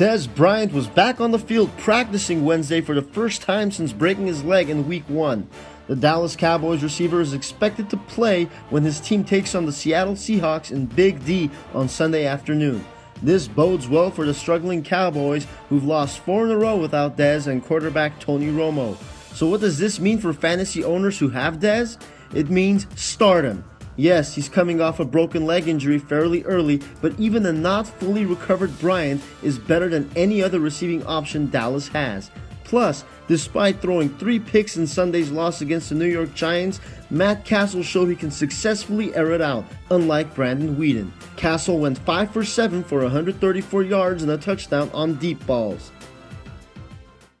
Dez Bryant was back on the field practicing Wednesday for the first time since breaking his leg in week one. The Dallas Cowboys receiver is expected to play when his team takes on the Seattle Seahawks in Big D on Sunday afternoon. This bodes well for the struggling Cowboys who've lost four in a row without Dez and quarterback Tony Romo. So, what does this mean for fantasy owners who have Dez? It means start him. Yes, he's coming off a broken leg injury fairly early, but even a not fully recovered Bryant is better than any other receiving option Dallas has. Plus, despite throwing three picks in Sunday's loss against the New York Giants, Matt Cassel showed he can successfully air it out, unlike Brandon Weeden. Cassel went 5 for 7 for 134 yards and a touchdown on deep balls.